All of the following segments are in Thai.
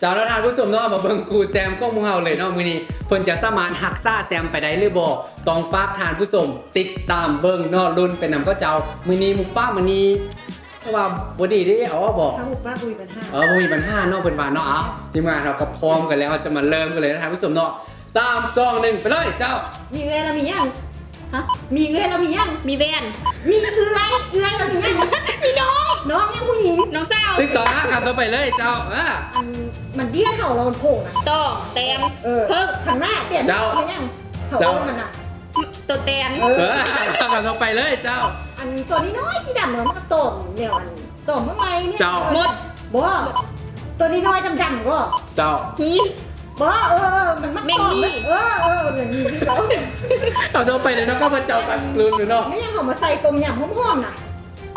เจ้าหน้าทานผู้ชมเนาะมาเบิ่งกูแซมของหมูเฮาเลยเนาะมื้อนี้เพิ่นจะสามารถหักซ่าแซมไปได้หรือบ่ต้องฝากทานผู้ชมติดตามเบิ่งเนาะรุ่นเป็นนำก็เจ้ามื้อนี้หมูป้ามื้อนี้เพราะว่าบ่ดีเด้เอาว่าบอกถ้าหุบป้าคุยปัญหาเออบ่มีปัญหาเนาะเพิ่นว่าเนาะเอาทีมงานเราก็พร้อมกันแล้วจะมาเริ่มกันเลยนะทานผู้ชมเนาะ3 2 1ไปเลยเจ้า มีเอื้อยเรามียัง ฮะ มีเอื้อยเรามียัง มีแวนมีเอื้อยเอื้อยเรามียัง มีน้อง น้องยังผู้หญิง น้องสาวซึ่งต่อห้าคำต่อไปเลยเจ้าอ่าอันมันเดี้ยเข่าเรามันโผล่นะต่อแตนเออเพิ่งขันหน้าเปลี่ยนเจ้าไม่ยังเข่าเจ้ามันอะตัวแตนเอเอออคำต่อไปเลยเจ้า อันตัวนี้น้อยสีดำเหมือนมันก็ตมเนี่ยอันตมเมื่อไงเนี่ย เจ้าหมดบ่ตัวนี้น้อยดำๆก็ เจ้าหี บ่เออเออมันมักแม่งตอมนี่เออเอออย่างนี้ที่เราเอาต่อไปเลยเนาะข้าพเจ้ากันลุ้นหรือเนาะไม่ยังเขามาใส่ต้มยำหอมๆน่ะ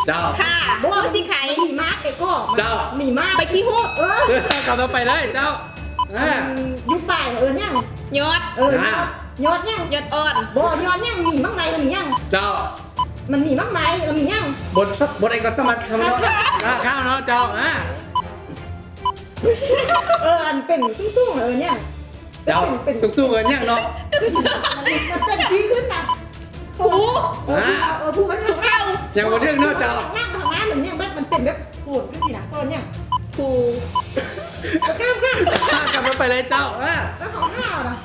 เจ้าค่ะบ่ผู้สิไข่มีมากไปก็เจ้ามีมากไปขี้หูดเออคำต่อไปเลยเจ้าอ่ายุบปลายเออยังยอดเอออะยอดยังยอดอ่อนบ่ยอดยังมีมั่งไหมมียังเจ้ามันมีมั่งไหมเรามียังบทสักบทไอ้ก็สมัครคำเนาะอ่าข้าวเนาะเจ้าอ่า เอออันเป็นสู้ๆเออเนี่ยเจ้าเป็นสู้ๆเงินยังเนาะมันเป็นชี้ขึ้นนะหูเออเออผู้มันหูเข้ายังบทเรื่องเนาะเจ้านั่งทางหน้าเหมือนเนี่ยมันเป็นแบบปวดขึ้นสินะตอนเนี่ยหูข้ามข้ามข้าวกลับมาไปเลยเจ้าอ่าแล้วเขาข้าวนะ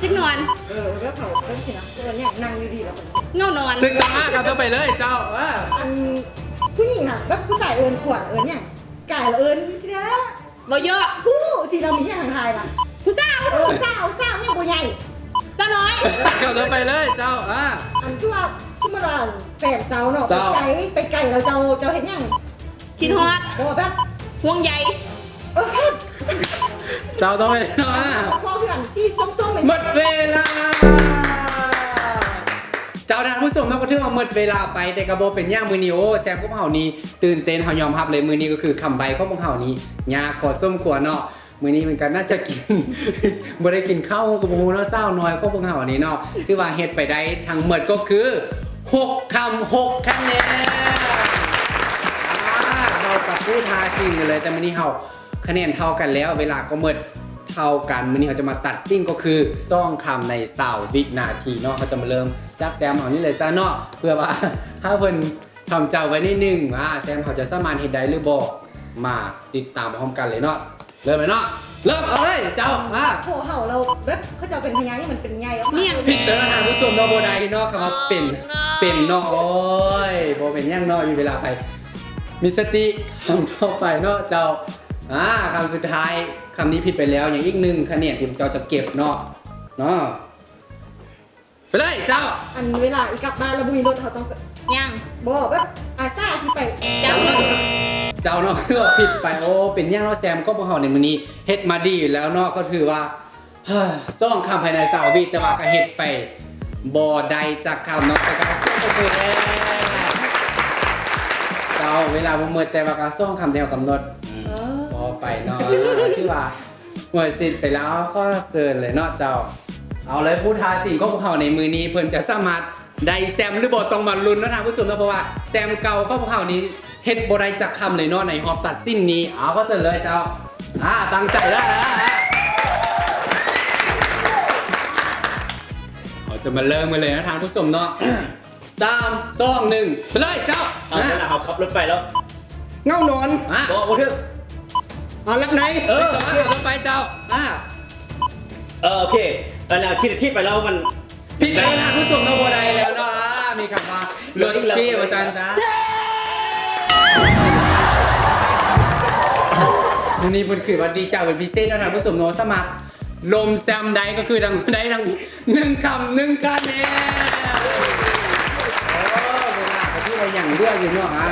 จิกนอน เออแล้วเขาเป็นสินะตอนเนี่ยนั่งอยู่ดีแล้วมันเงานอนซึ่งต่อห้ากลับมาไปเลยเจ้าอ่าอันผู้หญิงอะแบบผู้ชายเอิญขวดเอิญเนี่ยไก่เอิญสินะ บ่เยอะผู้สิเรามีอย่างทางไทยล่ะผู้สาวเออสาวสาวเนี่ยตัวใหญ่สาวน้อยกลับมาไปเลยเจ้าอ่าอันที่ว่าที่มาเราแปลกเจ้าเนาะไปเจ้าไก่ไปไก่เราเจ้าเจ้าเห็นยังคิดฮอดบอกแบบห่วงใยเออครับเจ้าต้องไปเนาะอ่าพอเพื่อนซีส้มๆเหมือนหมดเวลา เจ้าทานผู้ชมนักก็ถือว่าหมดเวลาไปแต่กระโบเป็นย่างมือนี้โอ้แซมพวกเฮานี้ตื่นเต้นเฮายอมรับเลยมือนี้ก็คือคำใบของเฮานี้ยากกว่าส้มกว่าเนาะมือนี้มันก็น่าจะกินบ่ได้กินข้าวกับหมูเนาะเศร้าน้อยของพวกเฮานี้เนาะคือว่าเฮ็ดไปได้ทั้งหมดก็คือหกคำหกคะแนนอ่าเรากับผู้ทาชิงเลยแต่มือนี้เฮาคะแนนเท่ากันแล้ว เวลาก็หมด เท่ากันวันนี้เขาจะมาตัดสิ้นก็คือจ้องคำในสาววินาทีเนาะเขาจะมาเริ่มจากแซมของนี่เลยซะเนาะเพื่อว่าถ้าเพิ่นทำเจ้าไว้นิดนึงว่าแซมเขาจะสามารถเห็นได้หรือบ่มาติดตามพร้อมกันเลยเนาะเริ่มเลยเนาะเริ่มเอาเลยเจ้ามาโหเห่าเราแบบเขาจะเป็นพญานี่มันเป็นไงแล้วเนี่ยงผิดแล้วนะทางผู้ชมเนาะโบไดเนาะคำว่าเป็นเป็นเนาะโอ้ยโบเป็นย่างเนาะอยู่เวลาไปมีสติคำต่อไปเนาะเจ้า อ่าคำสุดท้ายคำนี้ผิดไปแล้วอย่างอีกหนึ่งคะแนนที่เจ้าจะเก็บเนาะเนาะไปเลยเจ้า อันเวลาอีกกลับบ้านเราบุยรถเขาต้องยังบอกแบบอาซาที่ไปจังเงินเจ้าเนาะคือว่าผิดไปโอ้เป็นอย่างเนาะแซมก็พวกเขาในมื้อนี้เฮ็ดมาดีอยู่แล้วเนาะก็ถือว่าเฮ้ยซ่องคำภายในสาววิแต่ว่าก็เฮ็ดไปบ่ใดจากคำเนาะแต่ก็ซ่องก็คือแล้เจ้าเวลาบ่หมดแต่ว่าก็ซ่องคำเดียวกำหนดเออพอ ไปเนาะชื่อว่าหมดสิทธิ์ไปแล้วก็เซินเลยเนาะเจ้า เอาเลยผู้ท้าสิ่งก็พวกเขาในมือนี้เพิ่นจะสามารถได้แซมหรือบอต้องมาลุ้นนะทางผู้ชมนะเพราะว่าแซมเก่าก็พวกเขานี้เฮ็ดบ่ได้จักคำเลยเนาะในหอบตัดสิ้นนี้เอาก็เซินเลยเจ้าอ่าตั้งใจแล้วนะเราจะมาเริ่มกันเลยนะทางผู้ชมเนาะสามสองหนึ่งไปเลยเจ้าเอาขณะเขาขับรถไปแล้ว เงานอนอะบอกว่าเถอะ เอารับไหนเออไปก่อนเอาไปเจ้าอ่าเออโอเคตอนนี้คิดที่ไปแล้วมันผิดแล้วนะผู้ชมเราโบได้แล้วเนาะอ่ามีคำว่าเลือดที่ประจันนะวันนี้เป็นคือว่าดีใจเป็นพิเศษนะท่านผู้ชมเนาะสมัคร ลมแซมได้ก็คือทั้งได้ทั้งหนึ่งคำหนึ่งคะแนนโอ้เวลาที่เราอย่างเลือกอยู่เนาะอ่า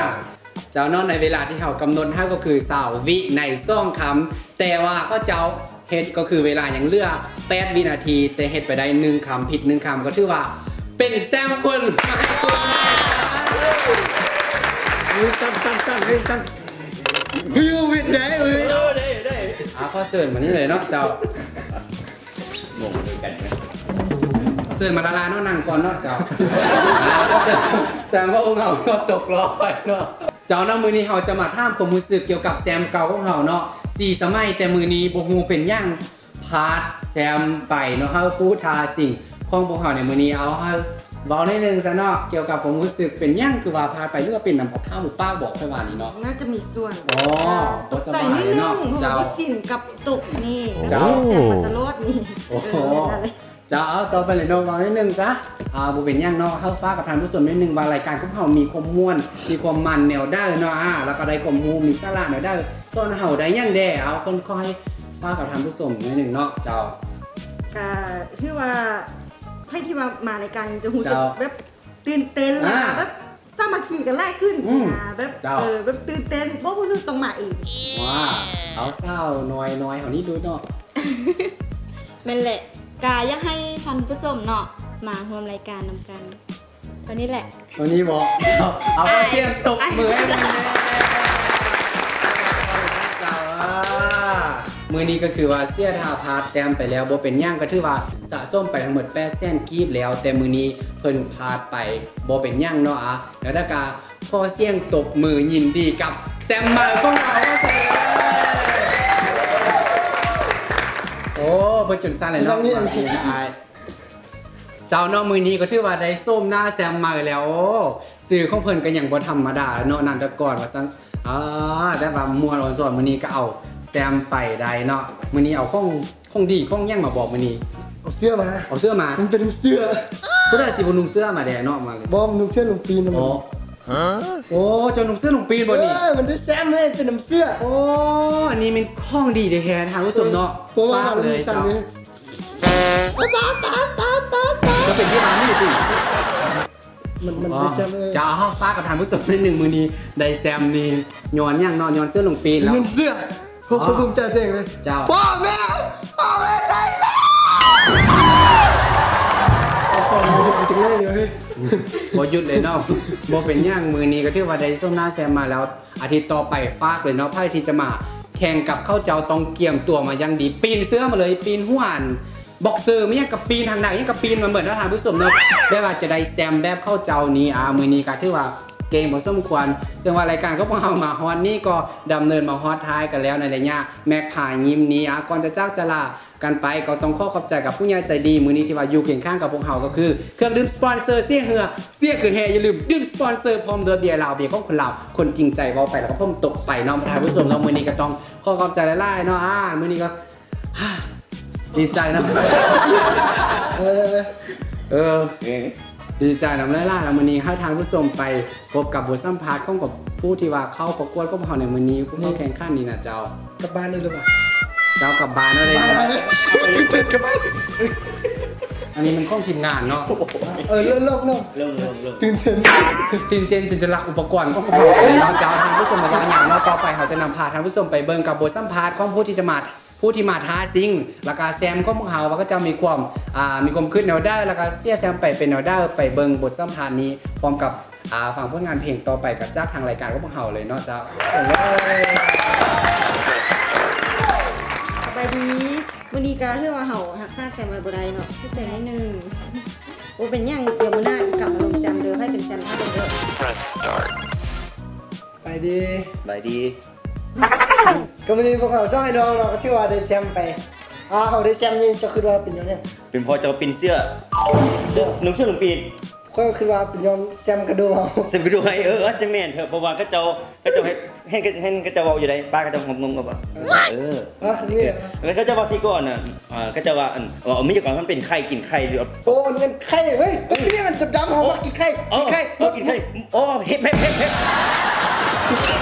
เจ้านอกในเวลาที่เขากำหนดให้ก็คือสาววิในซ่องคำแต่ว่าก็เจ้าเฮ็ดก็คือเวลาอย่างเลือก8วินาที แต่เฮ็ดไปได้หนึ่งคำผิดหนึ่งคำก็ถือว่า เป็นแซมคนมาให้คุณแม่เฮ้ยสั้นสั้นสั้นเฮ้ยสั้นเฮ้ยวิดได้เฮ้ยเออได้ได้อาพ่อเสิร์นมานี่เลยเนาะเจ้างงด้วยกันเสิร์นมาละลาเนาะนั่งก่อนเนาะเจ้าแซมว่าองค์เฮาเนาะตกลอยเนาะ จ้าเนาะมือนี้เฮาจะมาถามความรู้สึกเกี่ยวกับแซมเก่าของเฮาเนาะสี่สมัยแต่มือนี้บ่ฮู้เป็นหยังพาดแซมไปเนาะเฮาพูดทาสิ่งของพวกเฮาในมือนี้เอาเฮาเว้าในอยหนึงซะเนาะเกี่ยวกับผมรู้สึกเป็นหยังคือว่าพาดไปหรือว่าเป็นน้ำผ้าหมูป้าบอกค่อยว่านี่เนาะน่าจะมีส่วนอ๋อตกใจนิดนึงเนาะเพราะเจ้าว่าสินกับตกนี่แล้วเจ้าก็แซมปัตตลอดนี่โอ้ โหเออนั่นแหละจะเอาต่อไปเลยเนาะเว้าในอยหนึงซะอ่าบ่เป็นหยังเนาะเฮาฟ้ากกับทานผู้ชมนิดนึงว่ารายการของเฮามีความม่วน มีความมันแนวด้าเนาะอ่าแล้วก็ได้ความรู้มีสาระแนวด้าส่วนเฮาได้หยังแด่เอาคนคอยฟ้ากกับทานผู้ชมนิดนึงเนาะเจ้าก็คือว่าให้ที่มามาในการจะหูสึกเจ้าแบบตื่นเต้นแล้วก็อ่าแบบสามัคคีกันไล่ขึ้นอืสิมนะแบบเจ้าเออแบบตื่นเต้นเพราะว่าคือต้องมาอีกว้าเอาเศร้าน้อยน้อยเฮานี่ดูเนาะแม่นแหละ กาอยากให้ท่านผู้ชมเนาะมาร่วมรายการนำกันเท่านี้แหละวันนี้บอกเอาเอาไปเตรียมตบมือให้มันเลยเจ้าอ่ามือนี้ก็คือว่าเสียทาพาร์ทแซมไปแล้วบ่เป็นหย่างก็ถือว่าสะสมไปทั้งหมด8แสนกีบแล้ว แต่มือนี้เพิ่นพาดไปบ่เป็นหย่างเนาะอะแล้วถ้ากาขอเสียงตบมือยินดีกับแซมมาของเราก็ใส่เลย อ้เพิ่นจนสั้นเลยเนาะบางทีนะอายเจ้าเนาะมือนี้ก็ถือว่าได้ส้มหน้าแซมมาแล้วโอ้สื่อของเพิ่นก็ยังบ่ธรรมดาเนาะนันแตะก่อนว่าซั่นอ่าได้ว่ามวนอ่อนสอนมื้อนี้ก็เอาแซมไปได้เนาะมื้อนี้เอาของของดีของหยังมาบอกมื้อนี้เอาเสื้อมาเอาเสื้อมามันเป็นเสื้อผู้ใดสิบ่นุ่งเสื้อมาแดเนาะมาเลยบอมนุ่งเสื้อลงปีนนะโอ้ โอ้เจ้านุ่งเสื้อนุ่งปีนบ่นี่เออมันได้แซมให้เป็นน้ำเสื้อ โอ้ อันนี้มันของดีแท้ๆทางผู้ชมเนาะเพราะว่าฝากเราเลมียสั่งเจ้านี้ก็เป็นที่ร้านนี่ติมันมันอ๋อได้แซมเลยจะเอาฟ้ากับทานผู้ชมนิดหนึ่งมือนี้ได้แซมนี่ย้อนยังเนอนย้อนเสื้อลงปีนแล้วเงินเสื้อพวกเขาภูมิใจตัวเองเลยเจ้าพ่อแม่พ่อแม่ บ่หยุดเลยเนาะบ่เป็นย่างมือนี้ก็ถือว่าได้ส้มหน้าแซมมาแล้ว อาทิตย์ต่อไปฟากเลยเนาะไพ่ที่จะมาแข่งกับข้าเจ้าต้องเกี่ยมตัวมายังดี ปีนเสื้อมาเลย ปีนห่วน บอกเซอร์ไม่ยังกับปีนทางไหนยังกับปีนมาเหมือนท่ารผู้ชมเนาะได้ว่าจะได้แซมแบบข้าเจ้านี้อ่ามือนี้ก็ถือว่า เก่งพอสมควรซึ่งว่ารายการก็พวกเรามาฮอตนี่ก็ดำเนินมาฮอตท้ายกันแล้วในระยะแม็กผ่ายิ้มนี้อะก่อนจะเจ้าจะลากันไปก็ต้องขอขอบใจกับผู้ใหญ่ใจดี มือนี้ที่ว่าอยู่เคียงข้างกับพวกเราก็คือ เครื่องดื่มสปอนเซอร์เสี่ยเหือเสี่ยคือแฮอย่าลืมดื่มสปอนเซอร์พร้อมเดือเบียร์ลาวเบียร์ของคนลาวคนจริงใจว้าไปแล้วก็พ่มตกไปน้องประธานผู้ชมเนามือนี้ก็ต้องขอขอบใจหลายๆเนาะอ่ามือนี้ก็ดีใจนะเออเออ ดีใจนำล่าๆแล้วมื้อนี้ให้ทางผู้ชมไปพบกับบทสัมภาษณ์ของกับผู้ที่ว่าเข้าประกวดก็พอในมื้อนี้ผู้เข้าแข่งขันนี่นะเจ้ากลับบ้านได้หรือเปล่าเจ้ากลับบ้านแล้วเลยไปเลยกลับบ้านอันนี้มันข้องทีมงานเนาะเออเลิกเลิกเลิกเริ่มเริ่มเริ่มตื่นเต้นทีมเจนจนจะรักอุปกรณ์ก็พอกันเลยเนาะเจ้าทางผู้ชมมาว่าอย่างเนาะต่อไปเขาจะนำพาทางผู้ชมไปเบิ่งกับบทสัมภาษณ์ของผู้ที่จะมา ผู้ที่มาท้าซิงแล้วก็แซมของพวกเขาว่าก็จะมีความอ่ามีความขึ้นแนวได้แล้วก็เสียแซมไปเป็นแนวได้ไปเบิงบทสัมภาษณ์นี้พร้อมกับอ่าฝั่งผลงานเพลงต่อไปกับจากทางรายการของพวกเขาเลยเนาะเจ้าสบายดีวันนี้ก็คือว่าเห่าหักค่าแซมมาบ่ได้เนาะพี่ใจนิดนึงโอ้เป็นยังเดี๋ยวมื้อหน้ากลับมาลงจำเด้อให้เป็นแซมท่าเดิมเด้อไปดีบายดี ก็วันนี้พวกเราสร้างให้น้องเราก็ที่ว่าได้แซมไปอ่าเขาได้แซมนี่จะคือว่าเป็นยังไงเป็นพอเจ้าปินเสื้อเสื้อนุ่งเสื้อลงปีนก็คือว่าเป็นยอมแซมกระดูกเอาเสร็จไปดูให้เออเออจังแม่นเถอะเพราะว่าก็เจ้าก็เจ้าให้ให้ให้ก็เจ้าเอาอยู่ได้ป้าก็เจ้างงๆกับว่าเอออะนี่แล้วก็เจ้าว่าซีก่อนน่ะอ่าก็เจ้าว่าอันเอาไม่ใช่ก่อนมันเป็นไข่กินไข่หรือโอ้มันเป็นไข่เว้ยมันพี่มันจะดำเขามากินไข่อ๋อกินไข่เออกินไข่อ๋อเฮ็ดเฮ็ดเฮ็ดเฮ็ดสบายดี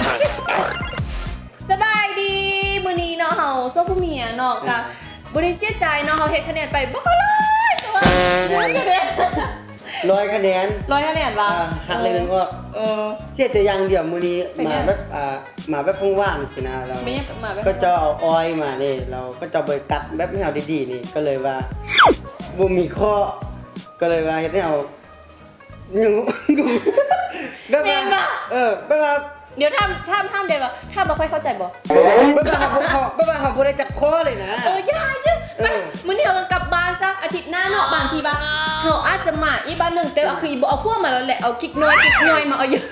มื้อนี้เนาะเฮาโซผู้เมียเนาะกับ่ได้เสียใจเนาะเฮาเฮ็ดคะแนนไปบ่ก็เลยแต่ว่าคะแนนร้อยคะแนนร้อยคะแนนว่ะอ่าหักเลยนึงว่าเออเสียแต่อย่างเดียวมือนี้เป็นไงมาแบบอ่ามาแบบว่างๆสินะเราไม่อยากมาแบบก็จะเอาออยมานี่เราก็จะไปตัดแบบไม่เอาดีๆนี่ก็เลยว่าบ่มีข้อก็เลยว่าเฮ็ดให้เอายังแบบว่าเออแบบว่า เดี๋ยวถ้าถ้าถ้าเดี๋ยวถ้าบ่ค่อยเข้าใจบ่แบบว่าเขาเขาแบบว่าเขาบ่ได้จับข้อเลยนะเอออย่าอย่าเออมื้อนี้เฮาก็กลับบ้านซะอาทิตย์หน้าเนาะบางทีบ่าเฮาอาจจะมาอีกบ้านหนึงแต่เอาคือบ่เอาพวกมาแล้วแหละเอากิ๊กน้อยกิ๊กน้อยมาเอาเยอะ